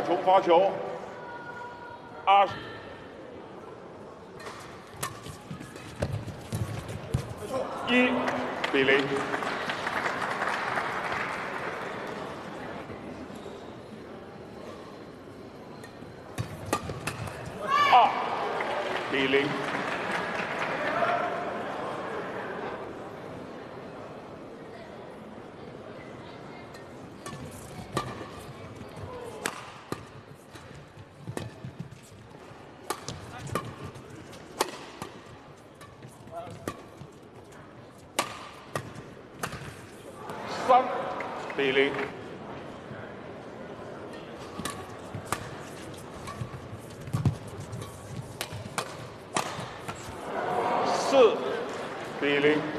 亚琼发球，二一比零。二比零。三比零。四比零。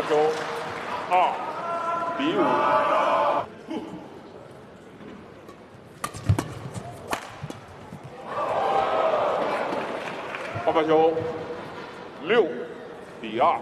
发球，二比五。换发球，六比二。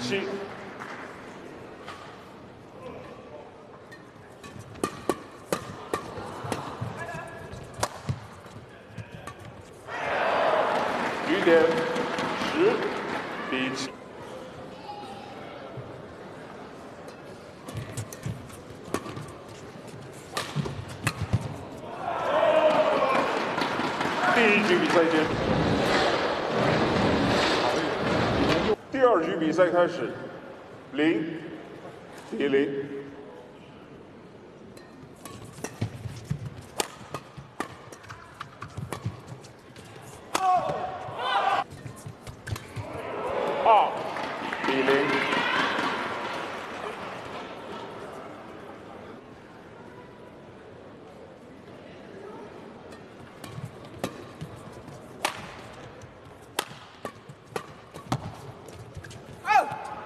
1ユーデ再开始，零比零。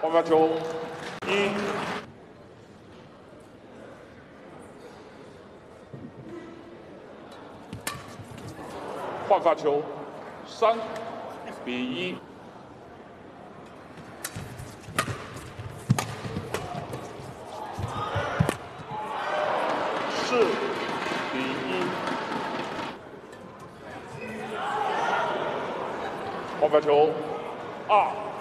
换发球，一。换发球，三比一。四比一。换发球，二。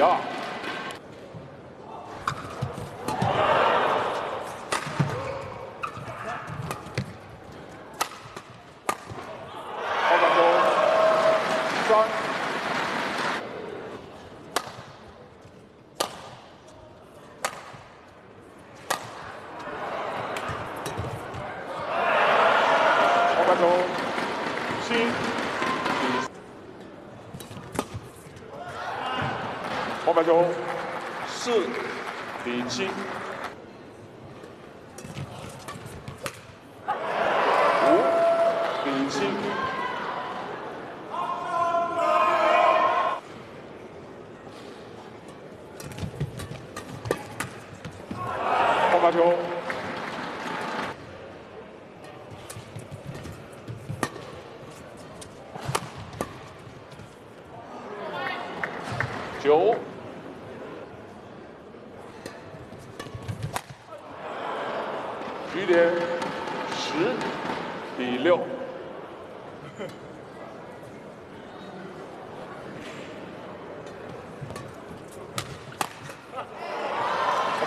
比二，二发球，四比七，五比，七。后发球，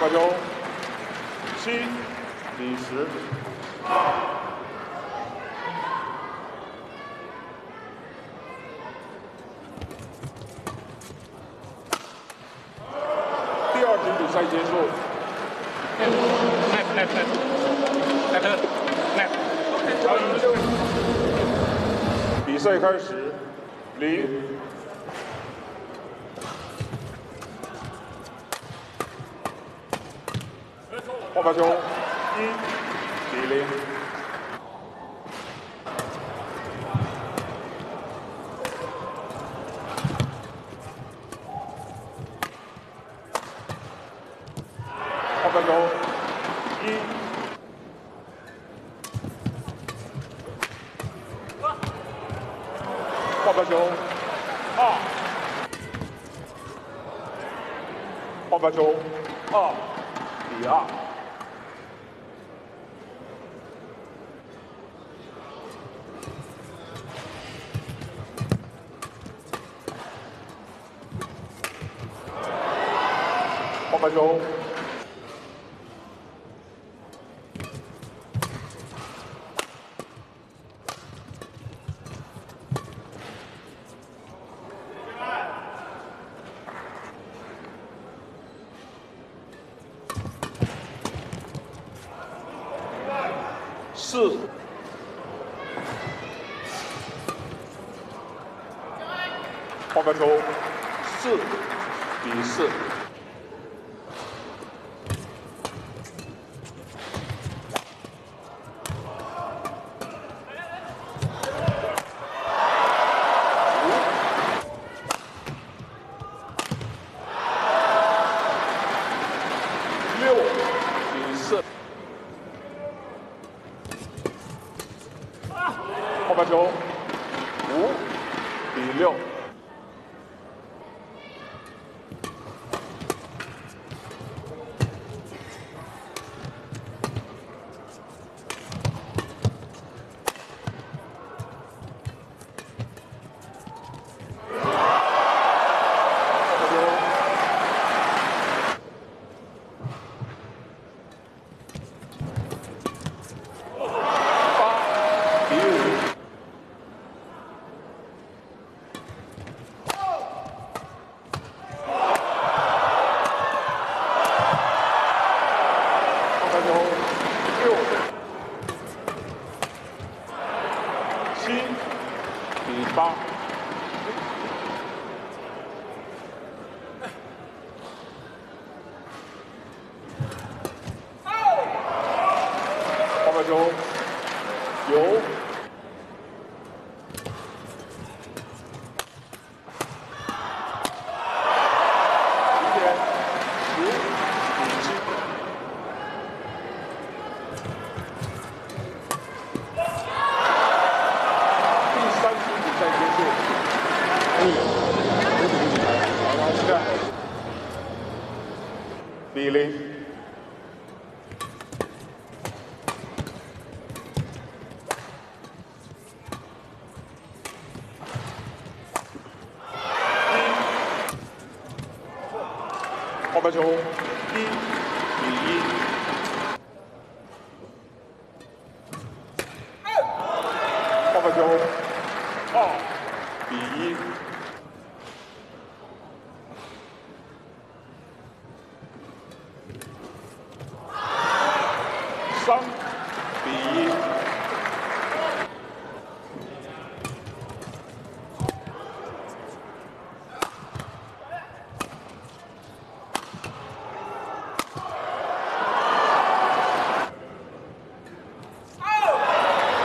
二百球七比十，第二局比赛结束。比赛开始，零。发球，一比零。换发球，一。换发球，二，换发球，二比二，换发球。四，换发球，四比四。比六。二分发球，九。比零，一，发球，一比一，发球，二比一。三比一，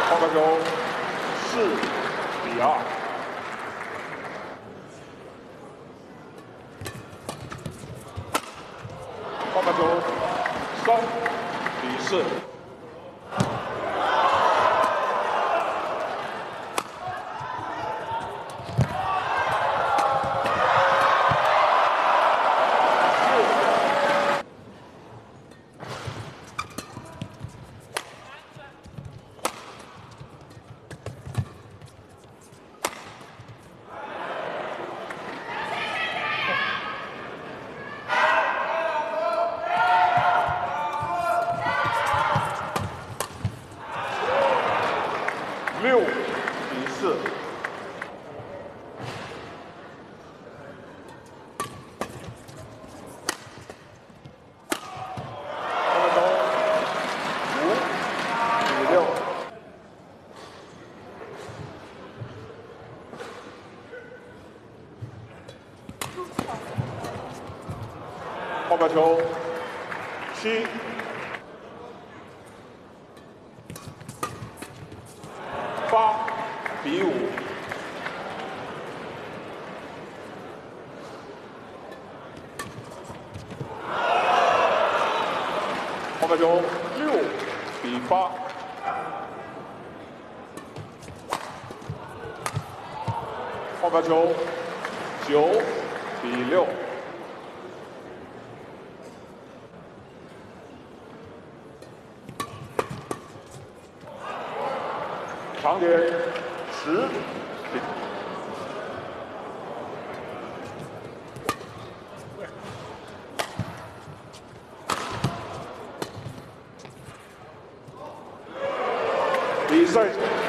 好球，四比二，好球，三比四。六比四，二分五比六，后半球七。八比五，后半球六比八，后半球九比六。长点十，比赛。